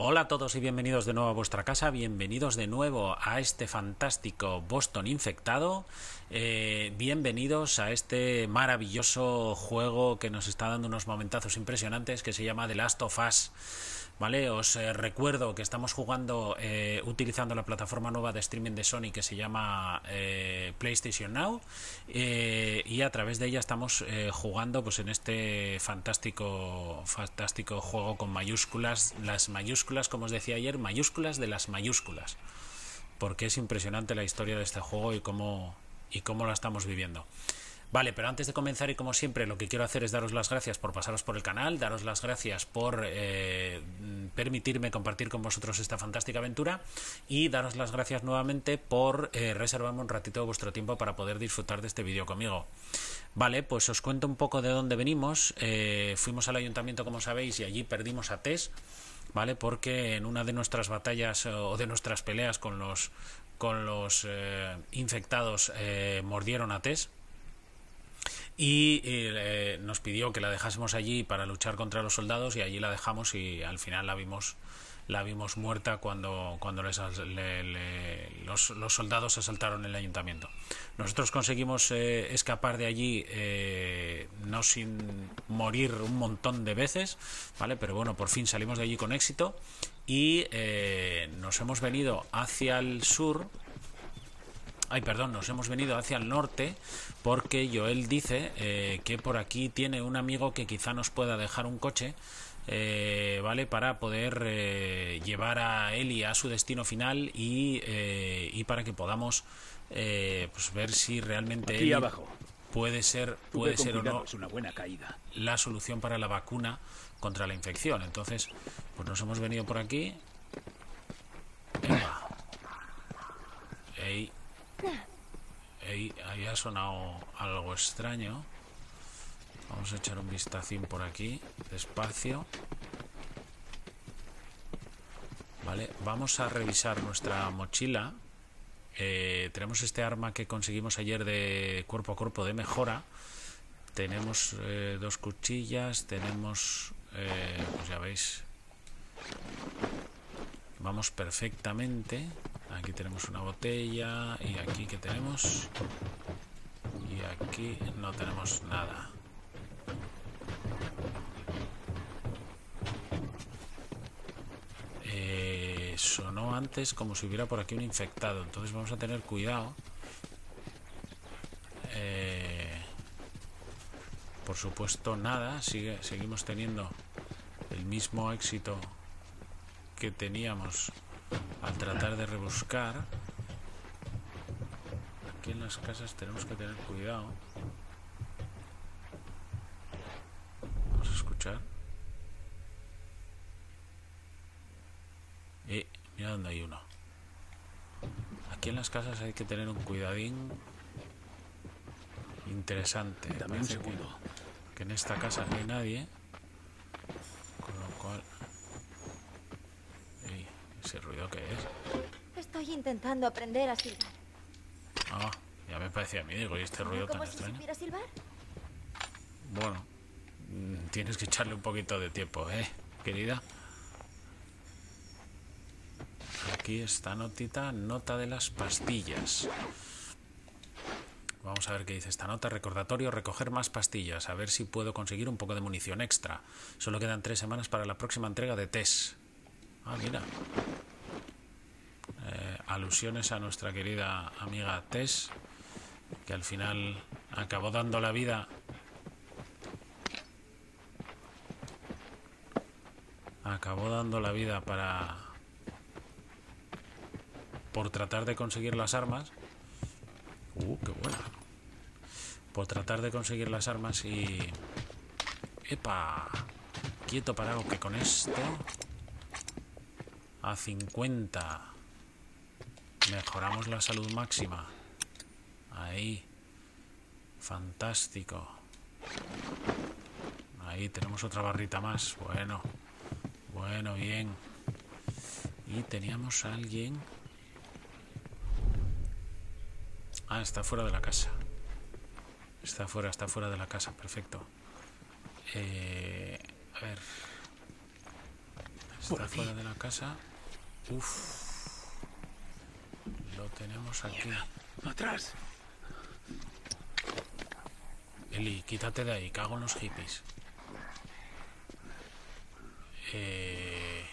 Hola a todos y bienvenidos de nuevo a vuestra casa, bienvenidos de nuevo a este fantástico Boston infectado, eh, bienvenidos a este maravilloso juego que nos está dando unos momentazos impresionantes que se llama The Last of Us. ¿Vale? Os eh, recuerdo que estamos jugando eh, utilizando la plataforma nueva de streaming de Sony que se llama eh, PlayStation Now y a través de ella estamos jugando pues en este fantástico fantástico juego con mayúsculas, las mayúsculas como os decía ayer, mayúsculas de las mayúsculas. Porque es impresionante la historia de este juego y cómo y cómo la estamos viviendo. Vale, pero antes de comenzar y como siempre lo que quiero hacer es daros las gracias por pasaros por el canal, daros las gracias por eh, permitirme compartir con vosotros esta fantástica aventura y daros las gracias nuevamente por eh, reservarme un ratito de vuestro tiempo para poder disfrutar de este vídeo conmigo. Vale, pues os cuento un poco de dónde venimos. Eh, fuimos al ayuntamiento como sabéis y allí perdimos a Tess, ¿vale? Porque en una de nuestras batallas o de nuestras peleas con los, con los infectados mordieron a Tess y eh, nos pidió que la dejásemos allí para luchar contra los soldados y allí la dejamos y al final la vimos la vimos muerta cuando cuando los, los, soldados asaltaron el ayuntamiento. Nosotros conseguimos eh, escapar de allí eh, no sin morir un montón de veces vale pero bueno por fin salimos de allí con éxito y nos hemos venido hacia el sur Ay, perdón, nos hemos venido hacia el norte porque Joel dice eh, que por aquí tiene un amigo que quizá nos pueda dejar un coche, eh, ¿vale? Para poder eh, llevar a Eli a su destino final y, y para que podamos pues ver si realmente aquí abajo. puede ser, puede ser o no una buena caída. la solución para la vacuna contra la infección. Entonces, pues nos hemos venido por aquí. Ey, Ahí, ha sonado algo extraño. Vamos a echar un vistacín por aquí, despacio. Vale, vamos a revisar nuestra mochila. Eh, tenemos este arma que conseguimos ayer de cuerpo a cuerpo de mejora. Tenemos eh, dos cuchillas, tenemos, eh, pues ya veis, vamos perfectamente. Aquí tenemos una botella. Y aquí que tenemos. Y aquí no tenemos nada. Eh, sonó antes como si hubiera por aquí un infectado. Entonces vamos a tener cuidado. Eh, por supuesto, nada. Seguimos teniendo el mismo éxito que teníamos al tratar de rebuscar. Aquí en las casas tenemos que tener cuidado. Vamos a escuchar. Y mira dónde hay uno. Aquí en las casas hay que tener un cuidadín interesante. Dame un segundo. que en esta casa no hay nadie con lo cual ¿Ese ruido qué es? Estoy intentando aprender a silbar. Ah, ya me parecía a mí, digo, ¿y este ruido tan si extraño? silbar? Bueno, mm, tienes que echarle un poquito de tiempo, ¿eh, querida? Aquí está notita, nota de las pastillas. Vamos a ver qué dice esta nota. Recordatorio, recoger más pastillas. A ver si puedo conseguir un poco de munición extra. Solo quedan tres semanas para la próxima entrega de test. Ah, mira. Alusiones a nuestra querida amiga Tess, que al final acabó dando la vida acabó dando la vida para por tratar de conseguir las armas uh, qué buena por tratar de conseguir las armas y epa quieto parado que con esto a 50. Mejoramos la salud máxima. Ahí. Fantástico. Ahí tenemos otra barrita más. Bueno. Bueno, bien. Y teníamos a alguien. Ah, está fuera de la casa. Está fuera, está fuera de la casa. Perfecto. Eh, a ver. Está fuera de la casa. Uf. Tenemos aquí. Atrás. Eli, quítate de ahí, cago en los hippies. Eh...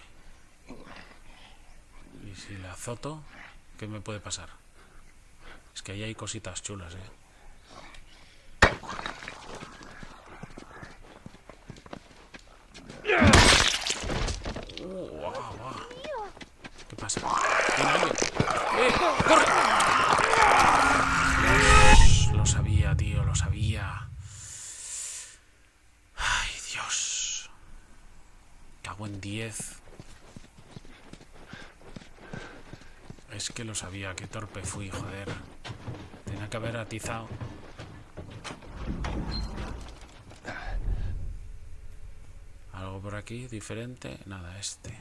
¿Y si la azoto? ¿Qué me puede pasar? Es que ahí hay cositas chulas, eh. Uh, guau, guau. ¿Qué pasa? ¿Viene alguien? ¡Eh! ¡Corre! Lo sabía, tío, lo sabía. Ay, Dios. Cago en 10. Es que lo sabía, qué torpe fui, joder. Tenía que haber atizado. Algo por aquí diferente. Nada, este.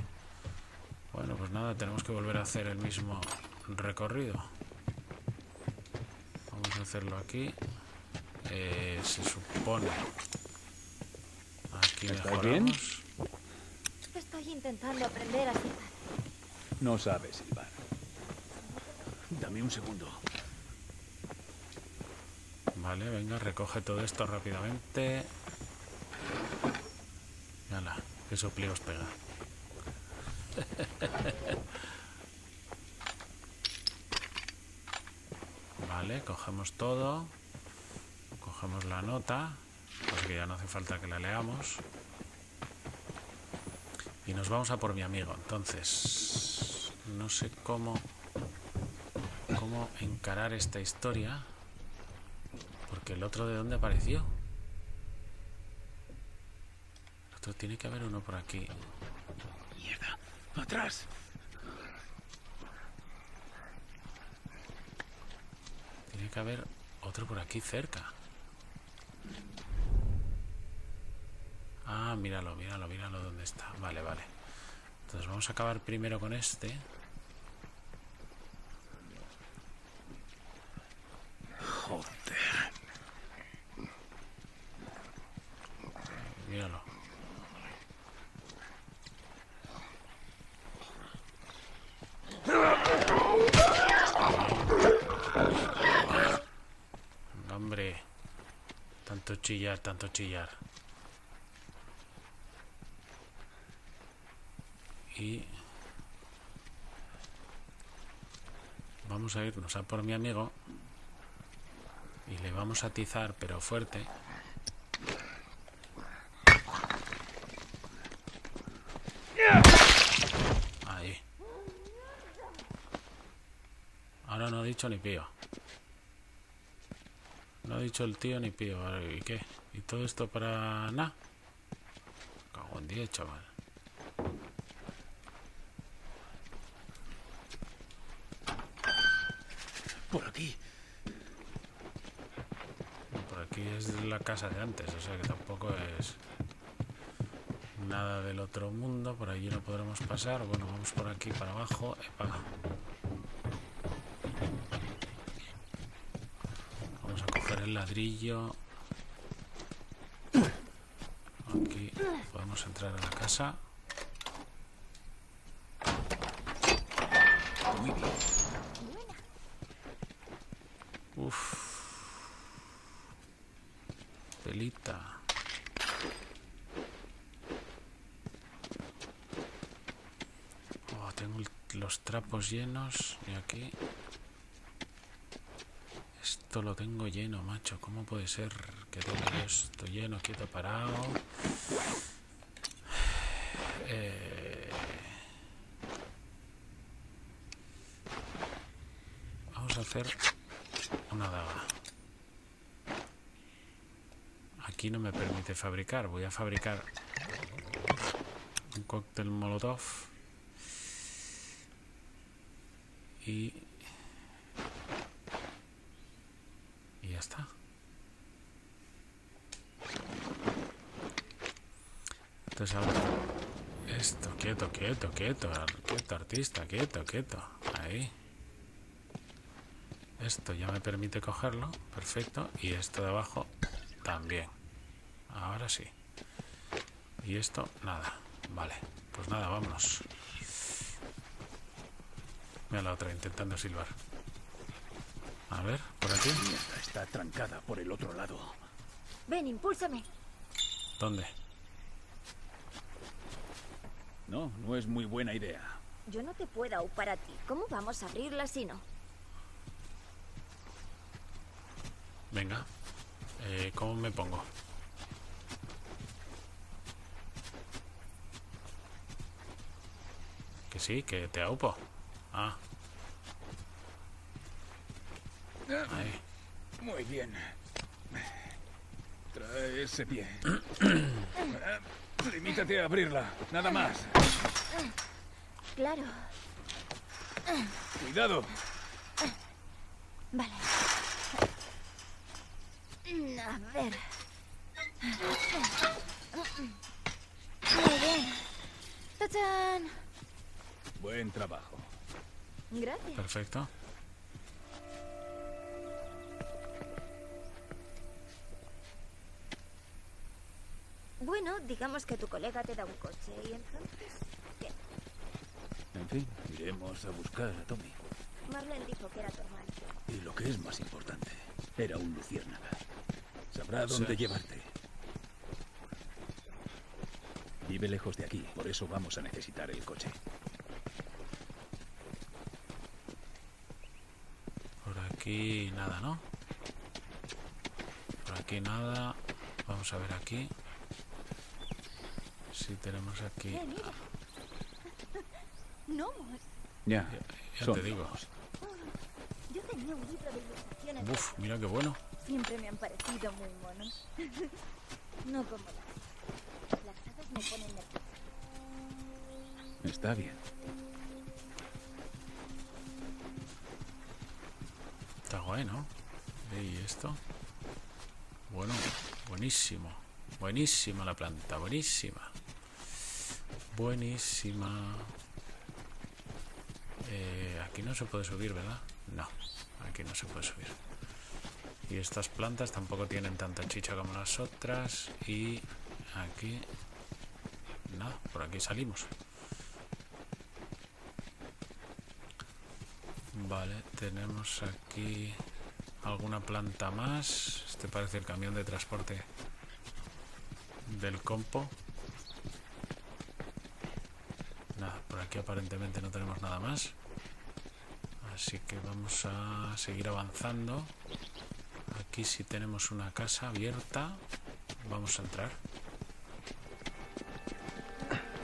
Bueno, pues nada, tenemos que volver a hacer el mismo recorrido. Vamos a hacerlo aquí. Eh, se supone. Aquí ¿Estás bien? mejoramos. Estoy intentando aprender a silbar. No sabes. Dame un segundo. Vale, venga, recoge todo esto rápidamente. Yala, qué soplidos pega. Vale, cogemos todo. Cogemos la nota. Así que ya no hace falta que la leamos. Y nos vamos a por mi amigo. Entonces, no sé cómo cómo encarar esta historia. Porque el otro de dónde apareció. El otro tiene que haber uno por aquí. Mierda. Atrás. Tiene que haber otro por aquí cerca. Ah, míralo, míralo, míralo dónde está. Vale, vale. Entonces vamos a acabar primero con este. Joder. Míralo. Venga, Hombre, tanto chillar. Y vamos a irnos a por mi amigo y le vamos a atizar, pero fuerte. Ahí. Ahora no ha dicho ni pío. No ha dicho el tío ni pío. ¿Y qué? ¿Y todo esto para nada? Cago en 10, chaval. Por aquí. Por aquí es la casa de antes, o sea que tampoco es nada del otro mundo. Por allí no podremos pasar. Bueno, vamos por aquí para abajo. Epa. Vamos a coger el ladrillo. Aquí podemos entrar a la casa. Muy. Uf. Pelita. Oh, tengo los trapos llenos y aquí. Esto lo tengo lleno, macho. ¿Cómo puede ser que tenga esto lleno, quieto, parado? Eh, Vamos a hacer una daga. Aquí no me permite fabricar. Voy a fabricar un cóctel molotov. Y... Y ya está. Entonces ahora... Esto, quieto, quieto, quieto, quieto, artista, quieto, quieto. Ahí. Esto ya me permite cogerlo, perfecto. Y esto de abajo también. Ahora sí. Y esto, nada. Vale, pues nada, vámonos. Mira la otra intentando silbar. A ver, por aquí. Mierda, está trancada por el otro lado. Ven, impúlsame. ¿Dónde? No, no es muy buena idea. Yo no te puedo aupar a ti. ¿Cómo vamos a abrirla si no? Venga. Eh, ¿Cómo me pongo? Que sí, que te aupo. Ah. Ahí. Muy bien. Trae ese pie. Limítate a abrirla, nada más. Claro. Cuidado. Vale. A ver. Muy bien. ¡Tachán! Buen trabajo. Gracias. Perfecto. Bueno, digamos que tu colega te da un coche y entonces... ¿Qué? En fin, iremos a buscar a Tommy. Marlene dijo que era tu hermano. Y lo que es más importante, era un luciérnaga. Sabrá dónde Sí. llevarte. Vive lejos de aquí, por eso vamos a necesitar el coche. Por aquí nada, ¿no? Por aquí nada. Vamos a ver aquí. Si tenemos aquí. Eh. Ya, Ya te digo. Yo tenía un libro de ilustraciones. Uf, mira qué bueno. Siempre me han parecido muy monos. no como las. Las hadas me ponen nerviosa. Está bien. Está guay, ¿no? ¿Y esto? Bueno, buenísimo. Buenísima la planta, buenísima. Buenísima. Eh, aquí no se puede subir, ¿verdad? No, aquí no se puede subir. Y estas plantas tampoco tienen tanta chicha como las otras. Y aquí... Nada, por aquí salimos. Vale, tenemos aquí alguna planta más. Este parece el camión de transporte del compo. Nada, por aquí aparentemente no tenemos nada más. Así que vamos a seguir avanzando. Aquí sí tenemos una casa abierta. Vamos a entrar.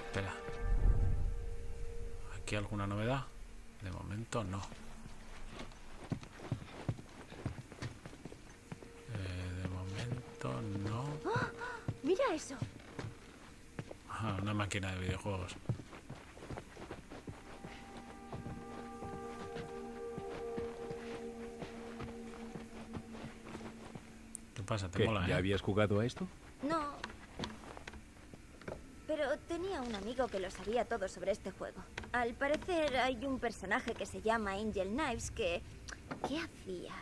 Espera. ¿Aquí alguna novedad? De momento no. Eh, de momento no. Mira eso. Ah, una máquina de videojuegos. ¿Qué pasa? ¿Te ¿Qué, mola, ¿Ya eh? habías jugado a esto? No. Pero tenía un amigo que lo sabía todo sobre este juego. Al parecer hay un personaje que se llama Angel Knives que... ¿Qué hacía?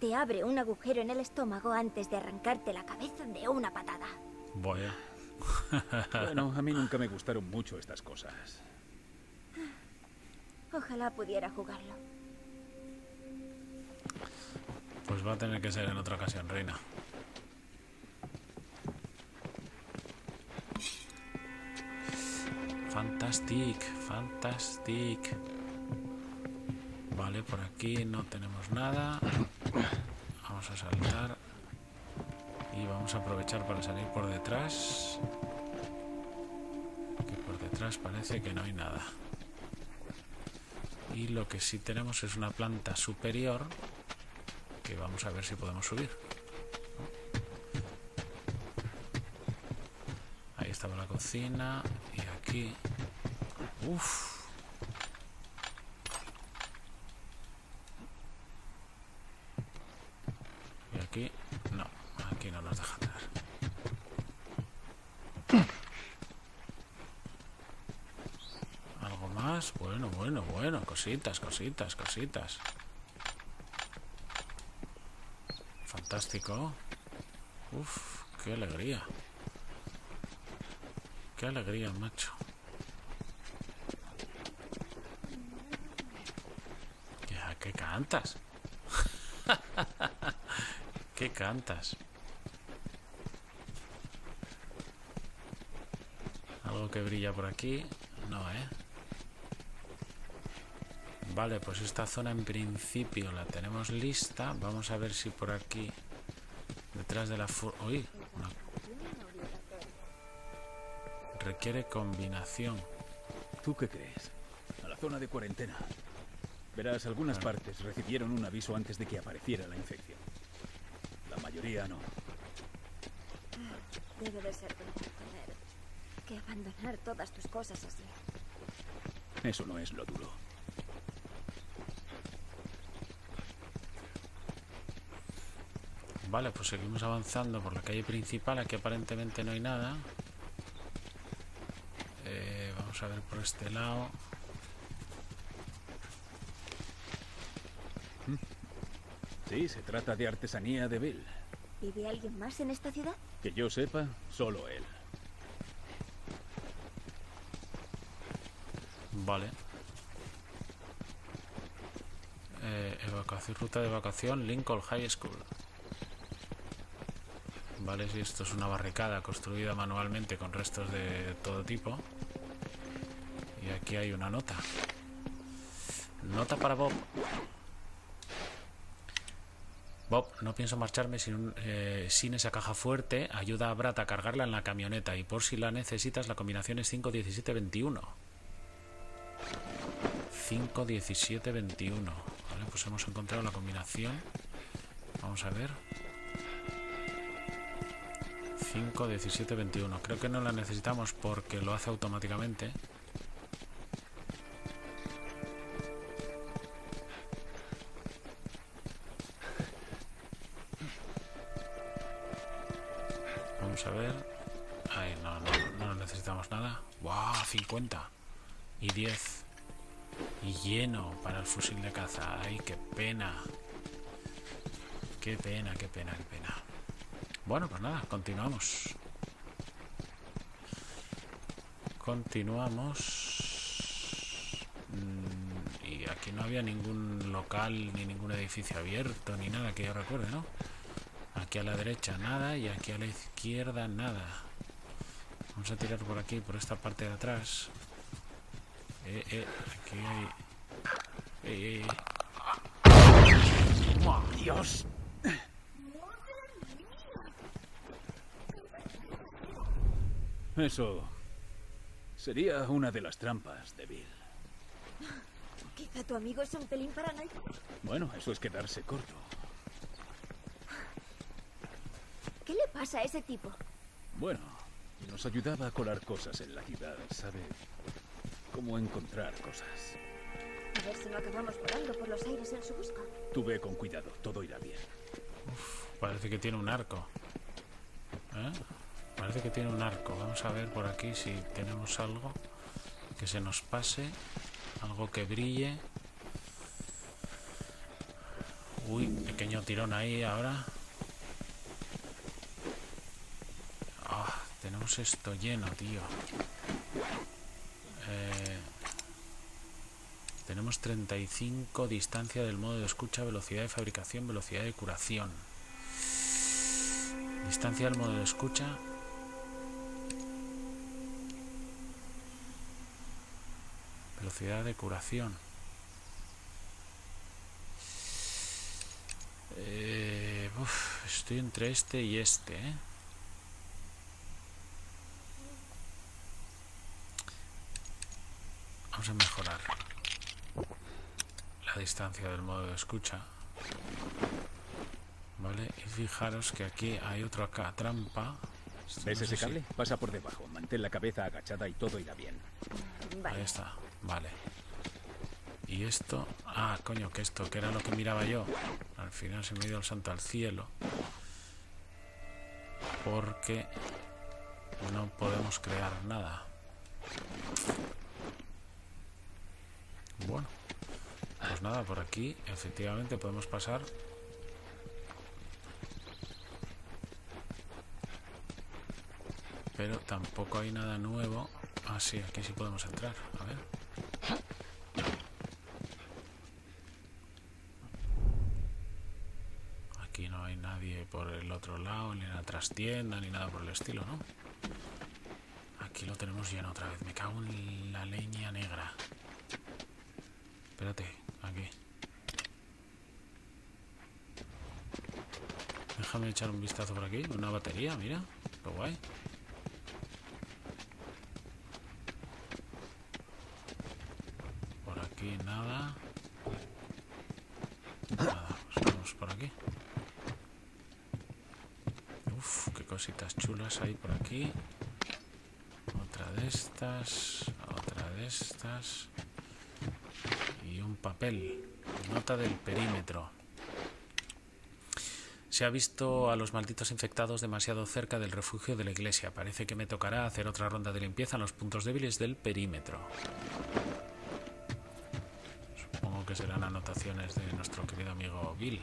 Te abre un agujero en el estómago antes de arrancarte la cabeza de una patada. Vaya. Bueno, a mí nunca me gustaron mucho estas cosas. Ojalá pudiera jugarlo. Pues va a tener que ser en otra ocasión, reina. Fantastic, fantastic. Vale, por aquí no tenemos nada. Vamos a saltar. Y vamos a aprovechar para salir por detrás. Que por detrás parece que no hay nada. Y lo que sí tenemos es una planta superior que vamos a ver si podemos subir. Ahí estaba la cocina aquí... Uf. Y aquí... No, aquí no nos deja entrar. ¿Algo más? Bueno, bueno, bueno. Cositas, cositas, cositas. Fantástico. Uf, qué alegría. Qué alegría, macho. Qué cantas? ¿Qué cantas? Algo que brilla por aquí. No, ¿eh? Vale, pues esta zona en principio la tenemos lista. Vamos a ver si por aquí, detrás de la fur... ¡Uy! Requiere combinación. ¿Tú qué crees? A la zona de cuarentena. Verás, algunas partes recibieron un aviso antes de que apareciera la infección. La mayoría no. Debe de ser tener que abandonar todas tus cosas así. Eso no es lo duro. Vale, pues seguimos avanzando por la calle principal. Aquí aparentemente no hay nada. Vamos a ver por este lado. Sí, se trata de artesanía de Bill. ¿Vive alguien más en esta ciudad? Que yo sepa, solo él. Vale. Eh, evacuación, ruta de evacuación, Lincoln High School. Vale, si esto es una barricada construida manualmente con restos de todo tipo. Y aquí hay una nota. Nota para Bob. Bob, no pienso marcharme sin, eh, sin esa caja fuerte. Ayuda a Brat a cargarla en la camioneta y por si la necesitas la combinación es 5, 17, 21. 5, 17, 21. Vale, pues hemos encontrado la combinación. Vamos a ver. 5, 17, 21. Creo que no la necesitamos porque lo hace automáticamente. Bueno, pues nada, continuamos. Continuamos. Mm, y aquí no había ningún local, ni ningún edificio abierto, ni nada que yo recuerde, ¿no? Aquí a la derecha nada y aquí a la izquierda nada. Vamos a tirar por aquí, por esta parte de atrás. Eh, eh, aquí hay... Eh, eh. ¡Dios! Eso sería una de las trampas de Bill. Quizá tu amigo es un pelín paranoico. Bueno, eso es quedarse corto. ¿Qué le pasa a ese tipo? Bueno, nos ayudaba a colar cosas en la ciudad, ¿sabe? Cómo encontrar cosas. A ver si no acabamos volando por los aires en su busca. Tú ve con cuidado, todo irá bien. Parece que tiene un arco. ¿Eh? Parece que tiene un arco. Vamos a ver por aquí si tenemos algo que se nos pase. Algo que brille. Uy, pequeño tirón ahí ahora. Ah, tenemos esto lleno, tío. Eh, tenemos 35 distancia del modo de escucha, velocidad de fabricación, velocidad de curación. Distancia del modo de escucha. Velocidad de curación. Eh, uf, estoy entre este y este, ¿eh? Vamos a mejorar la distancia del modo de escucha. Vale, y fijaros que aquí hay otro acá, trampa. Esto ¿Ves no ese si- cable? Pasa por debajo. Mantén la cabeza agachada y todo irá bien. Ahí está, vale. Y esto, ah, coño, que esto, que era lo que miraba yo. Al final se me ha ido el santo al cielo. Porque no podemos crear nada. Bueno, pues nada, por aquí efectivamente podemos pasar. Pero tampoco hay nada nuevo. Ah, sí, aquí sí podemos entrar. A ver. nadie por el otro lado, ni en la trastienda, ni nada por el estilo, ¿no? Aquí lo tenemos lleno otra vez. Me cago en la leña negra. Espérate, aquí. Déjame echar un vistazo por aquí. Una batería, mira. Qué guay. Por aquí nada. Nada, pues vamos por aquí. Uf, qué cositas chulas hay por Otra de estas, otra de estas. Y un papel. Nota del perímetro. Se ha visto a los malditos infectados demasiado cerca del refugio de la iglesia. Parece que me tocará hacer otra ronda de limpieza en los puntos débiles del perímetro. Supongo que serán anotaciones de nuestro querido amigo Bill.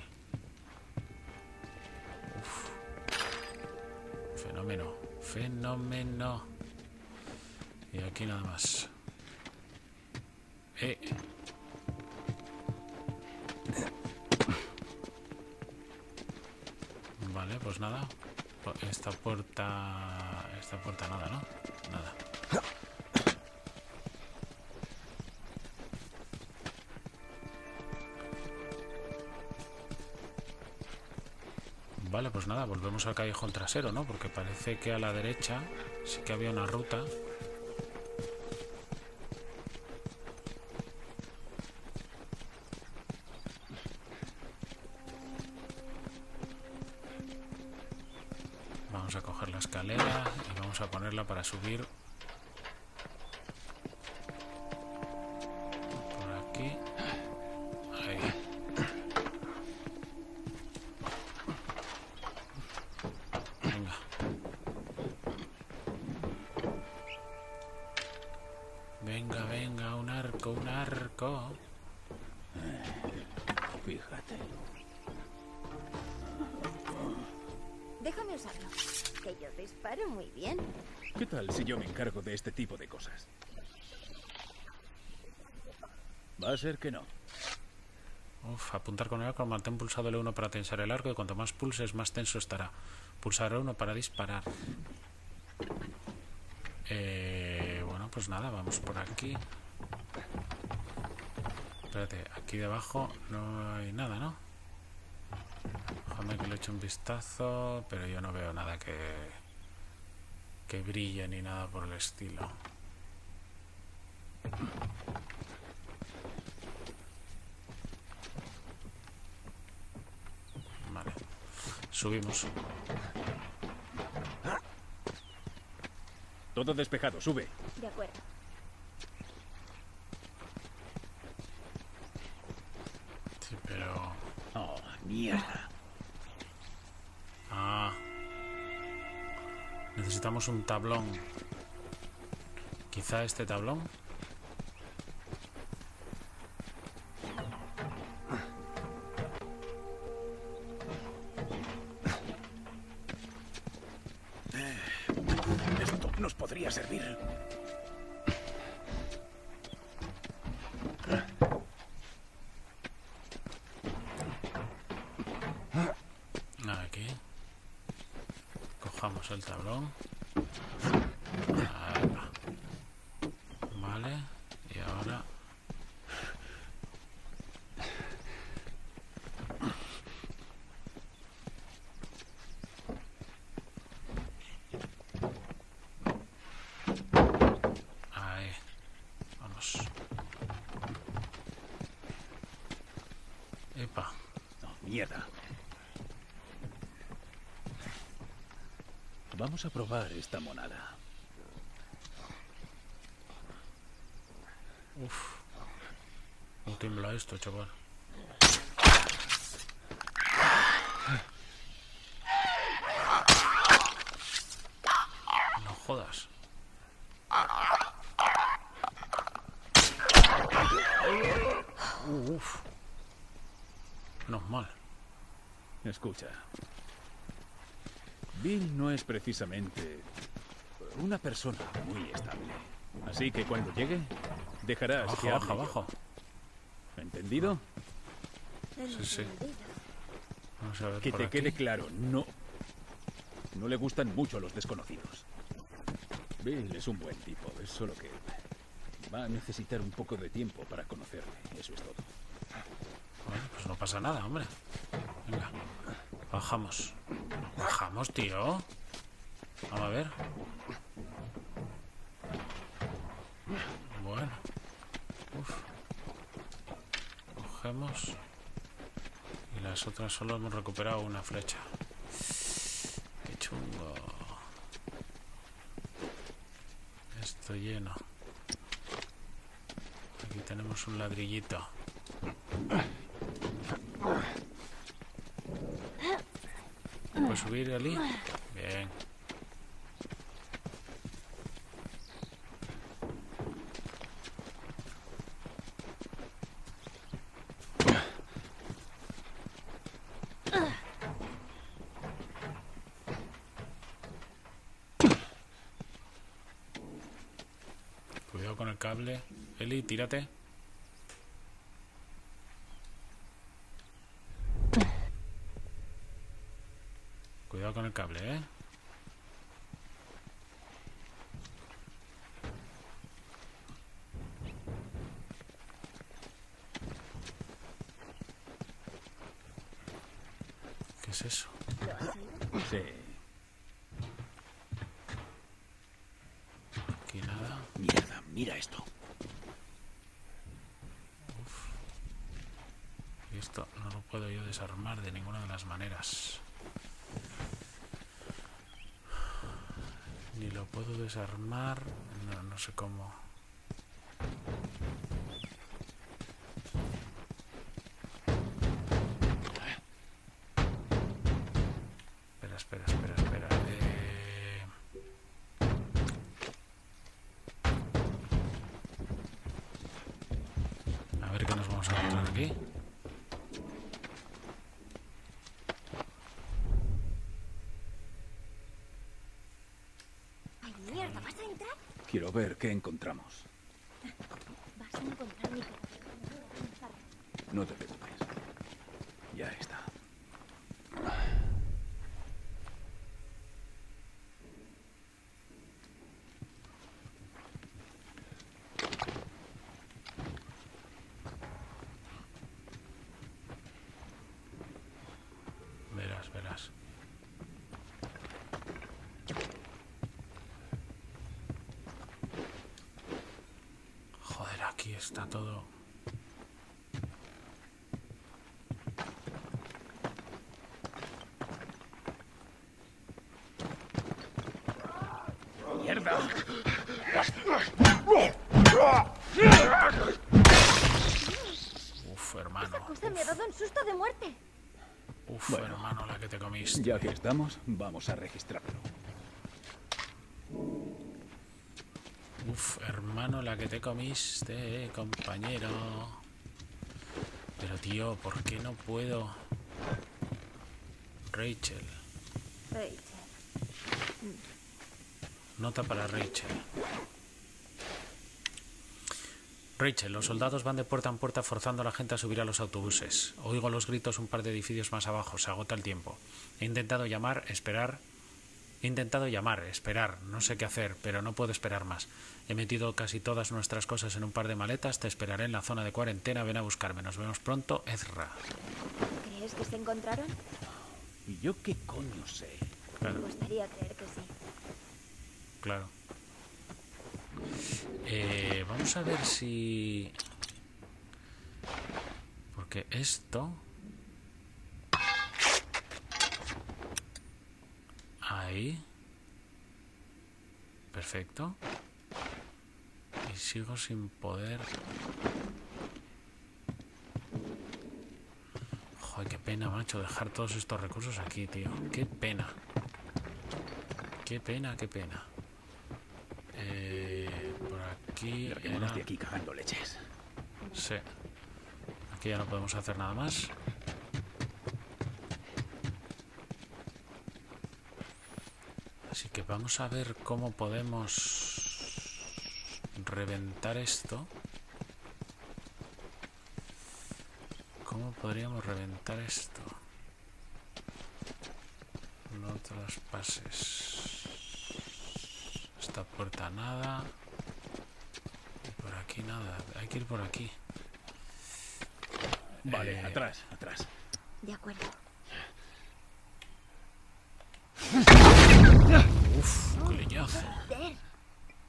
Fenómeno. Y aquí nada más. Eh. Vale, pues nada. Esta puerta... Esta puerta nada, ¿no? Nada. Vale, pues nada, volvemos al callejón trasero, ¿no? Porque parece que a la derecha sí que había una ruta. Vamos a coger la escalera y vamos a ponerla para subir que no. Uf, apuntar con el arco, mantén pulsado el 1 para tensar el arco y cuanto más pulses, más tenso estará. Pulsar el 1 para disparar. Eh, bueno, pues nada, vamos por aquí. Espérate, aquí debajo no hay nada, ¿no? Déjame que le eche un vistazo, pero yo no veo nada que, que brille ni nada por el estilo. Vale, subimos. Todo despejado, sube. De acuerdo. Sí, pero... Oh, mierda. Ah. Necesitamos un tablón. Quizá este tablón. Epa. Oh, mierda. Vamos a probar esta monada. Uf. No tiembla esto, chaval. No jodas. Uh, Uf. No mal. Escucha. Bill no es precisamente una persona muy estable. Así que cuando llegue, dejarás Abajo, que abajo. ¿Entendido? Sí, sí. Entendido. Vamos a ver Que por te aquí. quede claro, no. No le gustan mucho los desconocidos. Bill es un buen tipo, es solo que va a necesitar un poco de tiempo para conocerle. Eso es todo. Pasa nada, hombre. Venga, bajamos. Bajamos, tío. Vamos a ver. Bueno. Uf. Cogemos. Y las otras solo hemos recuperado una flecha. Qué chungo. Esto lleno. Aquí tenemos un ladrillito. ¿Puedes subir, Ali? Bien. Cuidado con el cable. Eli, tírate. Con el cable, ¿eh? ¿Qué es eso? Sí. Aquí nada. Mierda, mira esto. Y esto no lo puedo yo desarmar de ninguna de las maneras. Ni lo puedo desarmar. No, no sé cómo. Espera, espera, espera, espera. Eh, A ver qué nos vamos a encontrar aquí. Ay, mierda, ¿vas a entrar? Quiero ver qué encontramos. Vas a encontrar mi. No te preocupes. Ya está. Verás, verás. Joder, aquí está todo. ¡Mierda! Uf, hermano. Esa cosa me ha dado un susto de muerte. Uf, Bueno. hermano, la que te comiste. Ya que estamos, vamos a registrarlo. Uf, hermano, la que te comiste, compañero. Pero tío, ¿por qué no puedo? Rachel. Rachel. Nota para Rachel. Rachel, los soldados van de puerta en puerta forzando a la gente a subir a los autobuses. Oigo los gritos un par de edificios más abajo, se agota el tiempo. He intentado llamar, esperar. He intentado llamar, esperar, no sé qué hacer, pero no puedo esperar más. He metido casi todas nuestras cosas en un par de maletas, te esperaré en la zona de cuarentena, ven a buscarme. Nos vemos pronto, Ezra. ¿Crees que se encontraron? ¿Y yo qué coño sé? Me gustaría creer que sí. Claro. Eh, vamos a ver si... Porque esto... Ahí. Perfecto. Y sigo sin poder... Joder, qué pena, macho, dejar todos estos recursos aquí, tío. Qué pena. Qué pena, qué pena. Aquí Larguémonos era- de aquí cagando leches. Sí. Aquí ya no podemos hacer nada más. Así que vamos a ver cómo podemos reventar esto. ¿Cómo podríamos reventar esto? Todos los pases. Esta puerta nada. Y nada. Hay que ir por aquí. Vale, Eh, atrás, atrás. De acuerdo. Uf. Joder.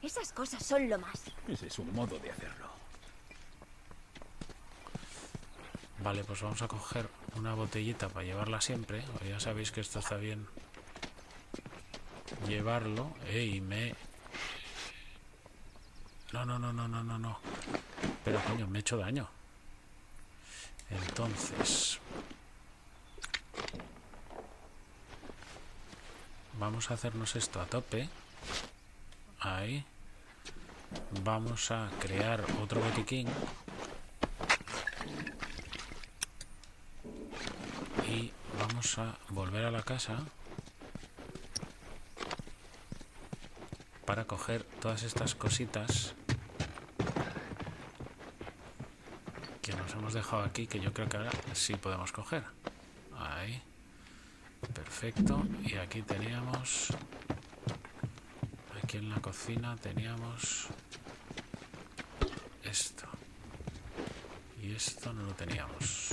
Esas cosas son lo más. Ese es un modo de hacerlo. Vale, pues vamos a coger una botellita para llevarla siempre. o Ya sabéis que esto está bien llevarlo. Ey, me... No, no, no, no, no, no, no. Pero coño, me he hecho daño. Entonces... Vamos a hacernos esto a tope. Ahí. Vamos a crear otro botiquín. y vamos a volver a la casa para coger todas estas cositas que nos hemos dejado aquí que yo creo que ahora sí podemos coger. Ahí. Perfecto. Y aquí teníamos aquí en la cocina teníamos esto. Y esto no lo teníamos.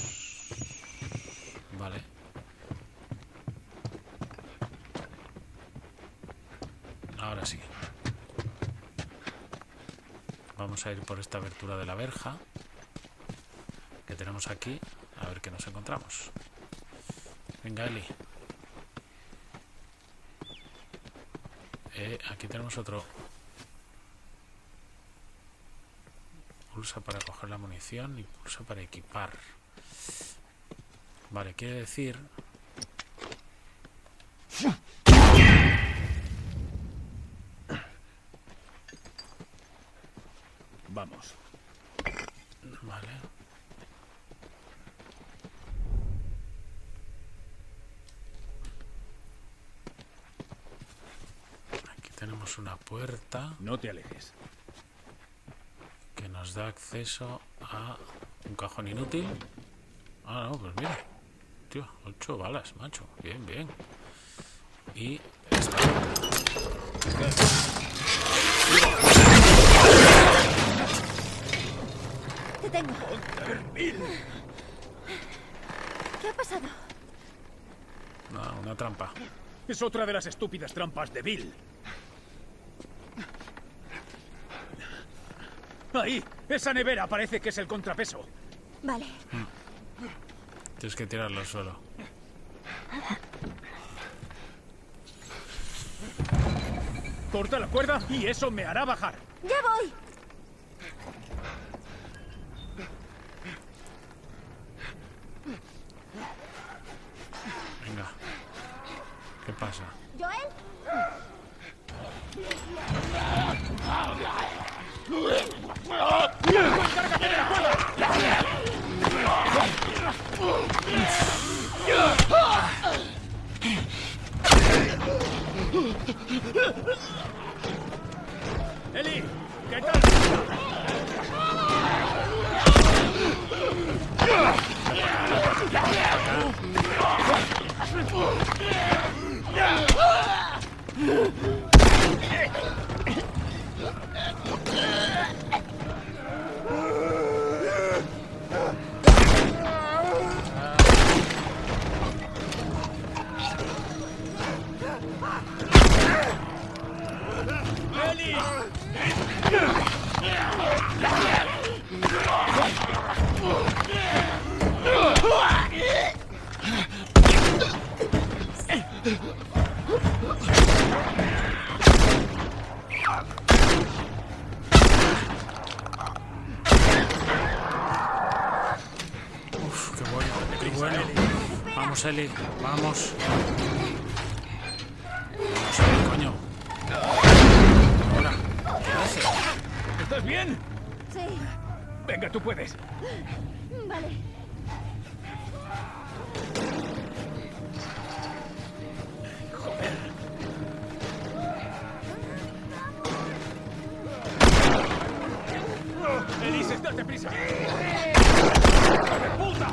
Vale. Ahora sí. Vamos a ir por esta abertura de la verja tenemos aquí. A ver qué nos encontramos. Venga, Eli. Eh, aquí tenemos otro. Pulsa para coger la munición y pulsa para equipar. Vale, quiere decir... Vamos. Vale. Aquí tenemos una puerta No te alejes. que nos da acceso a un cajón inútil. Ah, no, pues mira. Tío, ocho balas, macho. Bien, bien. Y esta. Te tengo. ¿Qué ha pasado? No, una trampa. Es otra de las estúpidas trampas de Bill. Ahí, esa nevera parece que es el contrapeso. Vale. Tienes que tirarlo al suelo. Corta la cuerda y eso me hará bajar. ¡Ya voy! Oh, Vale. Elise, date prisa. ¡Hijo de puta!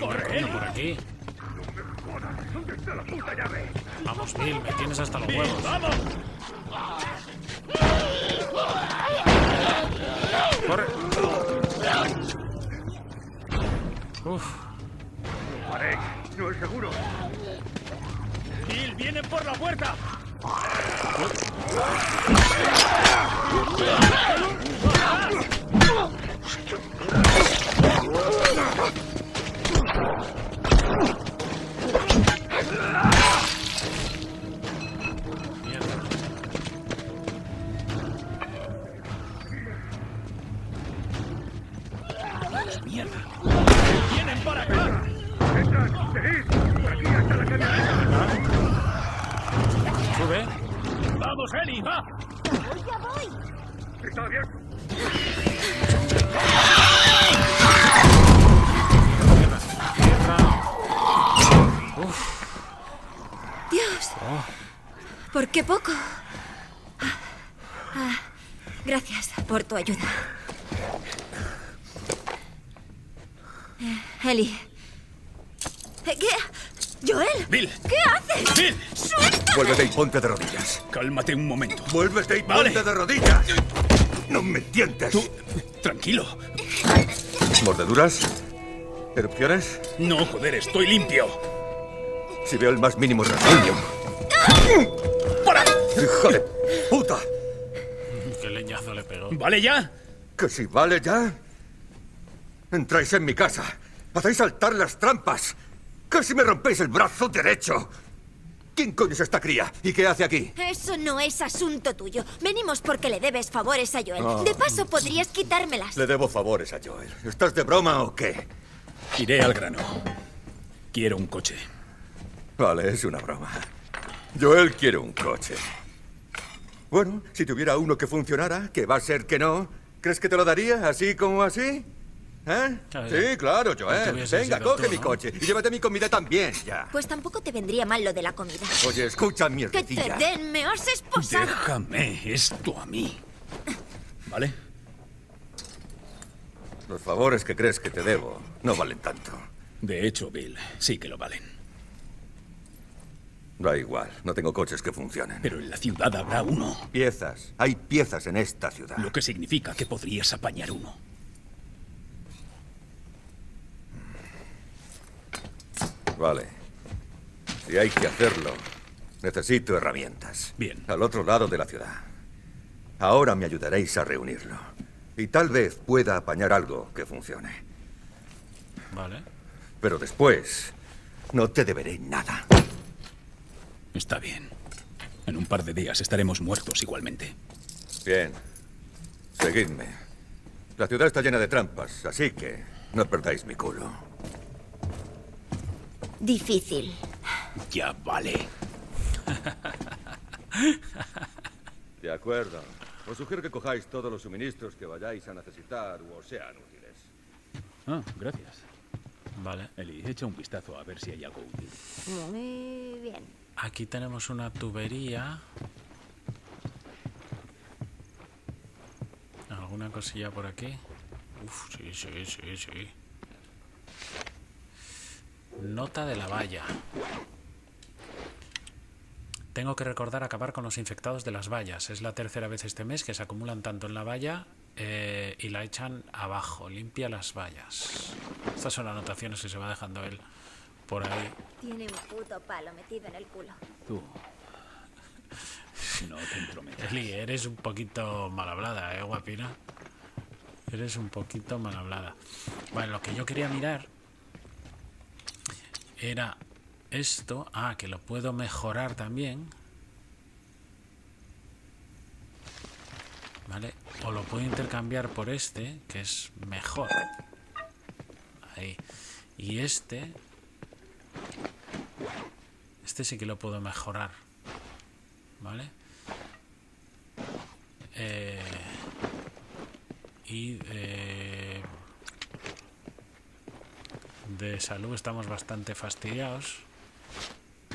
Corre, por aquí. Vamos, Bill, me tienes hasta los huevos. ¡Vamos! Corre. Uf, Alex, no es seguro. ¡Bill, vienen por la puerta! Ayuda. Eh, Eli. Eh, ¿Qué? ¿Joel? ¡Bill! ¿Qué haces? ¡Bill! Vuélvete y ponte de rodillas. Cálmate un momento. Vuélvete y Vale. ponte de rodillas. No me tientes. Tú, tranquilo. ¿Mordeduras? ¿Erupciones? No, joder, estoy limpio. Si veo el más mínimo rasguño. ¡Para! ¡Hijo de puta! Le pegó. ¿Vale ya? ¿Que si vale ya? Entráis en mi casa. Hacéis saltar las trampas. Casi me rompéis el brazo derecho. ¿Quién coño es esta cría? ¿Y qué hace aquí? Eso no es asunto tuyo. Venimos porque le debes favores a Joel. De paso, podrías quitármelas. Le debo favores a Joel. ¿Estás de broma o qué? Iré al grano. Quiero un coche. Vale, es una broma. Joel quiere un coche. Bueno, si tuviera uno que funcionara, que va a ser que no, ¿crees que te lo daría así como así? ¿Eh? Sí, claro, Joel. Venga, coge tú, mi ¿no? coche y llévate mi comida también, ya. Pues tampoco te vendría mal lo de la comida. Oye, escucha, Que te mierdecilla. den, me has esposado. Déjame esto a mí. ¿Vale? Los favores que crees que te debo no valen tanto. De hecho, Bill, sí que lo valen. Da igual, no tengo coches que funcionen. Pero en la ciudad habrá uno. Piezas, hay piezas en esta ciudad. Lo que significa que podrías apañar uno. Vale. Si hay que hacerlo, necesito herramientas. Bien. Al otro lado de la ciudad. Ahora me ayudaréis a reunirlo. Y tal vez pueda apañar algo que funcione. Vale. Pero después, no te deberé nada. Está bien. En un par de días estaremos muertos igualmente. Bien. Seguidme. La ciudad está llena de trampas, así que no perdáis mi culo. Difícil. Ya vale. De acuerdo. Os sugiero que cojáis todos los suministros que vayáis a necesitar o os sean útiles. Ah, gracias. Vale. Eli, echa un vistazo a ver si hay algo útil. Muy bien. Aquí tenemos una tubería. ¿Alguna cosilla por aquí? Uf, sí, sí, sí, sí. Nota de la valla. Tengo que recordar acabar con los infectados de las vallas. Es la tercera vez este mes que se acumulan tanto en la valla eh, y la echan abajo. Limpia las vallas. Estas son anotaciones que se va dejando él por ahí. Tiene un puto palo metido en el culo. Tú. No te entrometas. Eli, eres un poquito mal hablada, ¿eh, guapina? Eres un poquito mal hablada. Bueno, lo que yo quería mirar era esto. Ah, que lo puedo mejorar también. ¿Vale? O lo puedo intercambiar por este, que es mejor. Ahí. Y este... Este sí que lo puedo mejorar. ¿Vale? eh, y eh, de salud estamos bastante fastidiados.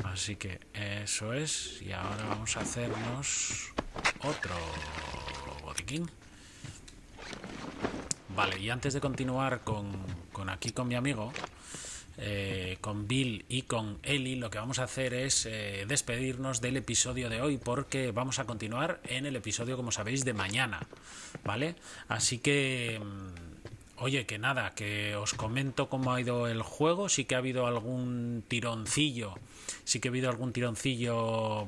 Así que eso es. Y ahora vamos a hacernos otro botiquín. Vale, y antes de continuar con, con aquí con mi amigo, eh, con Bill y con Eli, lo que vamos a hacer es eh, despedirnos del episodio de hoy porque vamos a continuar en el episodio, como sabéis, de mañana, ¿vale? Así que, mm, oye, que nada, que os comento cómo ha ido el juego, sí que ha habido algún tironcillo, sí que ha habido algún tironcillo,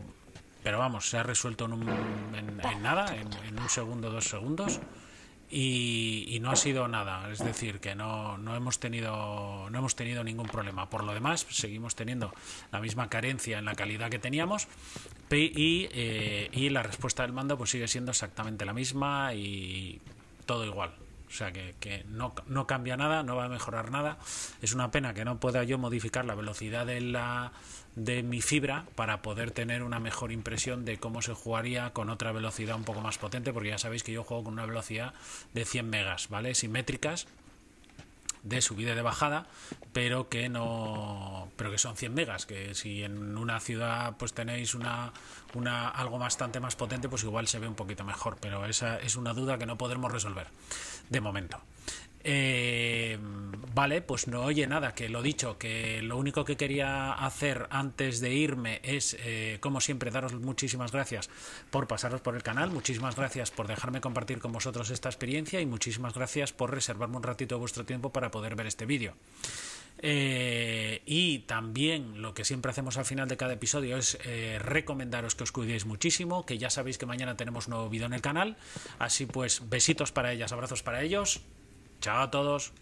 pero vamos, se ha resuelto en, un- en- nada, en un segundo, dos segundos y, y no ha sido nada. Es decir que no, no hemos tenido no hemos tenido ningún problema. Por lo demás seguimos teniendo la misma carencia en la calidad que teníamos y, eh, y la respuesta del mando pues sigue siendo exactamente la misma y todo igual. O sea que, que no, no cambia nada, no va a mejorar nada. Es una pena que no pueda yo modificar la velocidad de, la, de mi fibra para poder tener una mejor impresión de cómo se jugaría con otra velocidad un poco más potente, porque ya sabéis que yo juego con una velocidad de 100 megas, ¿vale? Simétricas de subida y de bajada, pero que no pero que son 100 megas, que si en una ciudad pues tenéis una, una algo bastante más potente, pues igual se ve un poquito mejor, pero esa es una duda que no podremos resolver de momento. Eh, vale, pues no oye nada, que lo dicho, que lo único que quería hacer antes de irme es, eh, como siempre, daros muchísimas gracias por pasaros por el canal, muchísimas gracias por dejarme compartir con vosotros esta experiencia y muchísimas gracias por reservarme un ratito de vuestro tiempo para poder ver este vídeo. Eh, y también lo que siempre hacemos al final de cada episodio es eh, recomendaros que os cuidéis muchísimo, que ya sabéis que mañana tenemos nuevo vídeo en el canal. Así pues, besitos para ellas, abrazos para ellos. Chao a todos.